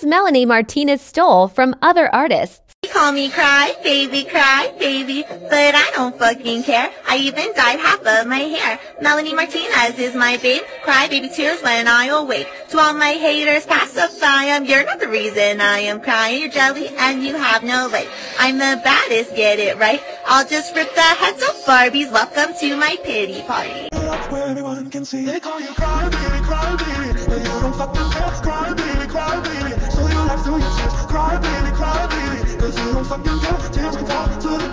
songs Melanie Martinez stole from other artists. They Call me cry, baby, cry, baby, but I don't fucking care. I even dyed half of my hair. Melanie Martinez is my babe. Cry, baby, tears when I awake. To all my haters, pacify them. You're not the reason I am crying. You're jelly and you have no life. I'm the baddest, get it right. I'll just rip the heads off Barbies. Welcome to my pity party. where everyone can see. They call you cry baby, cry baby, tears. Cry baby, cry baby, cause you don't fucking care. Tears can fall to the